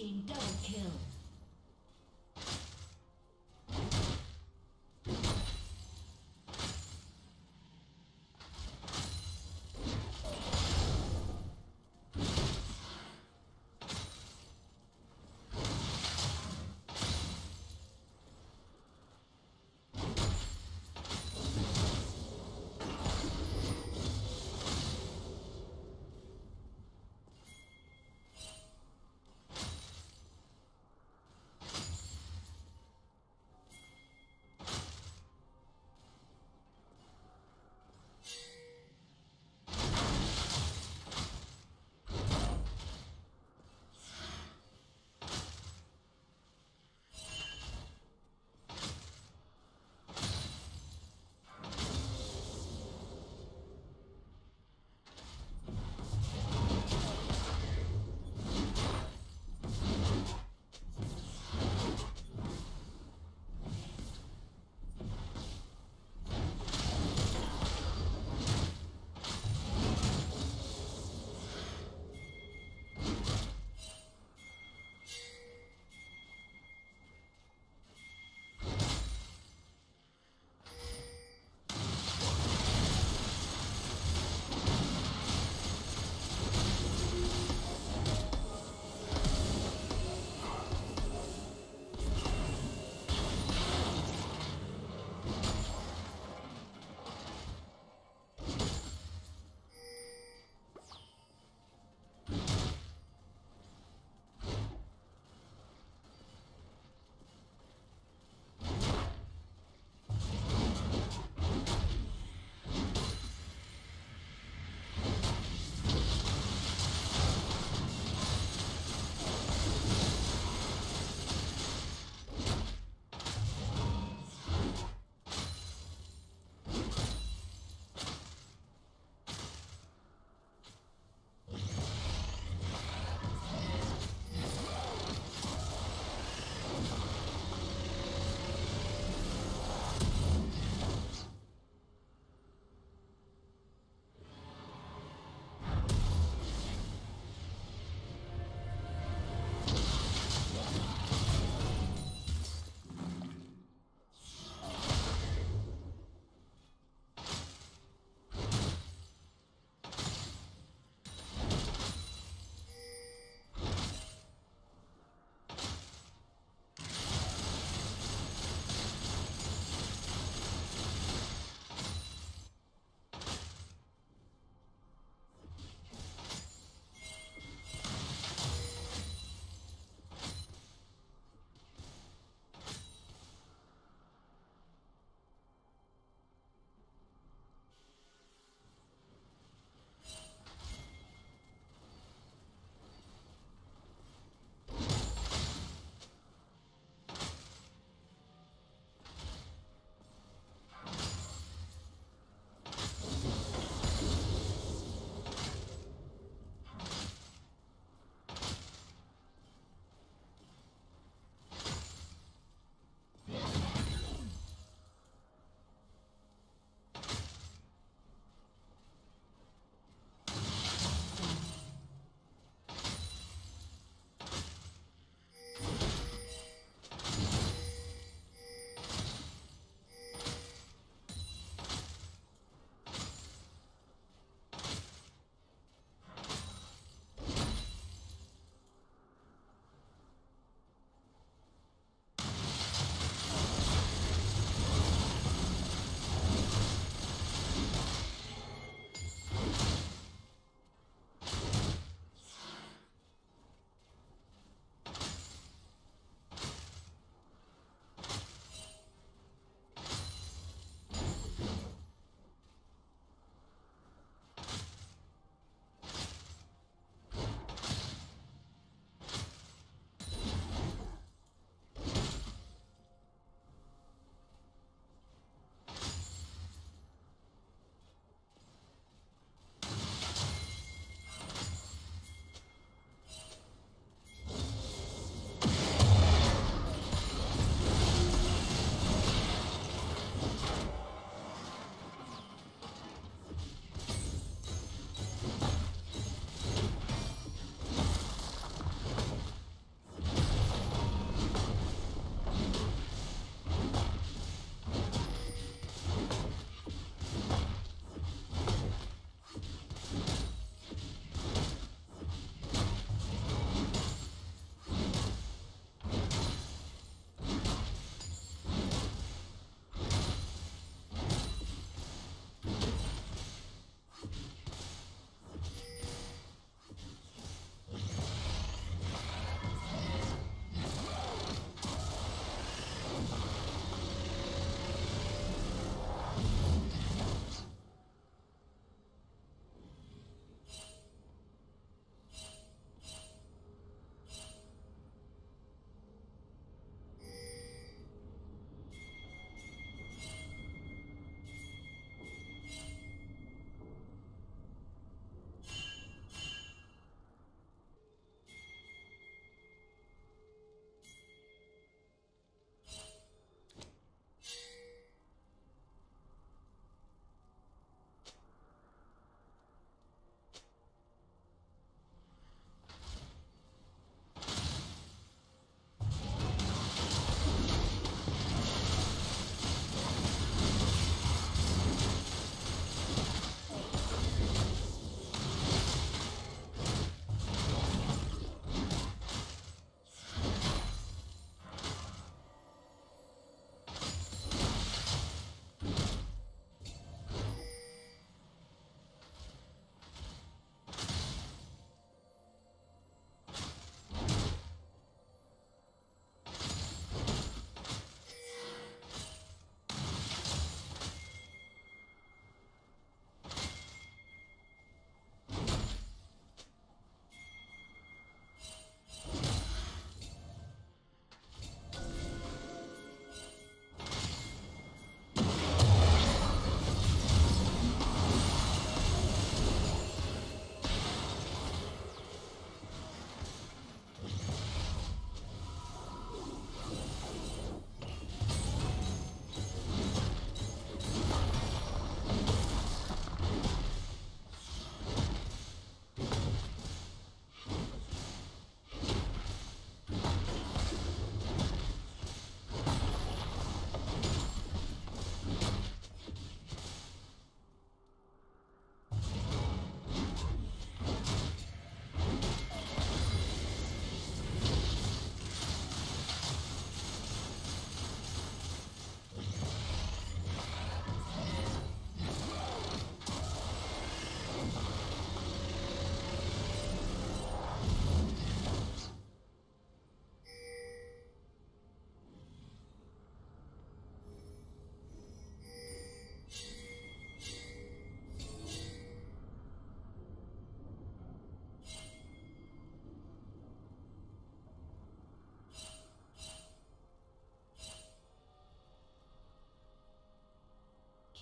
team double kill.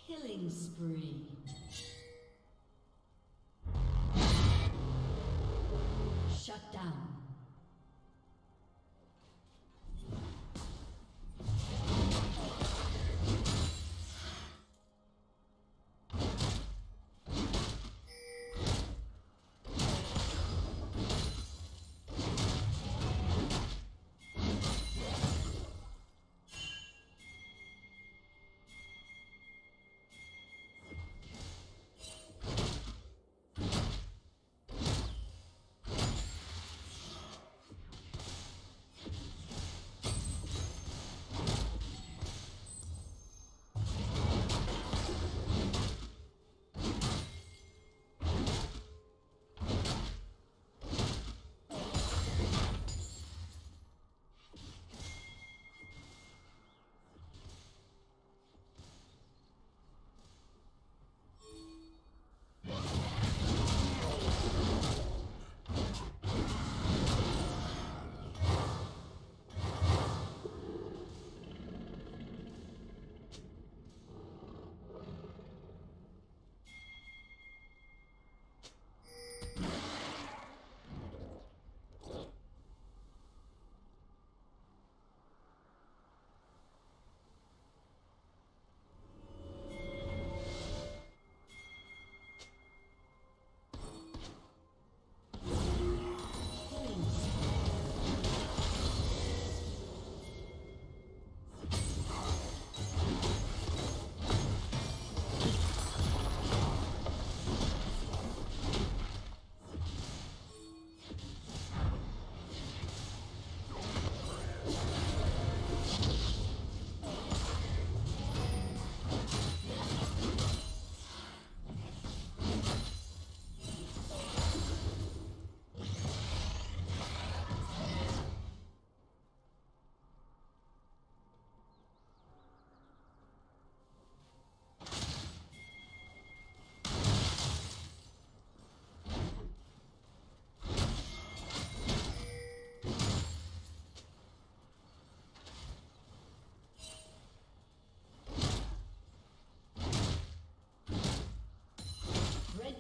Killing spree.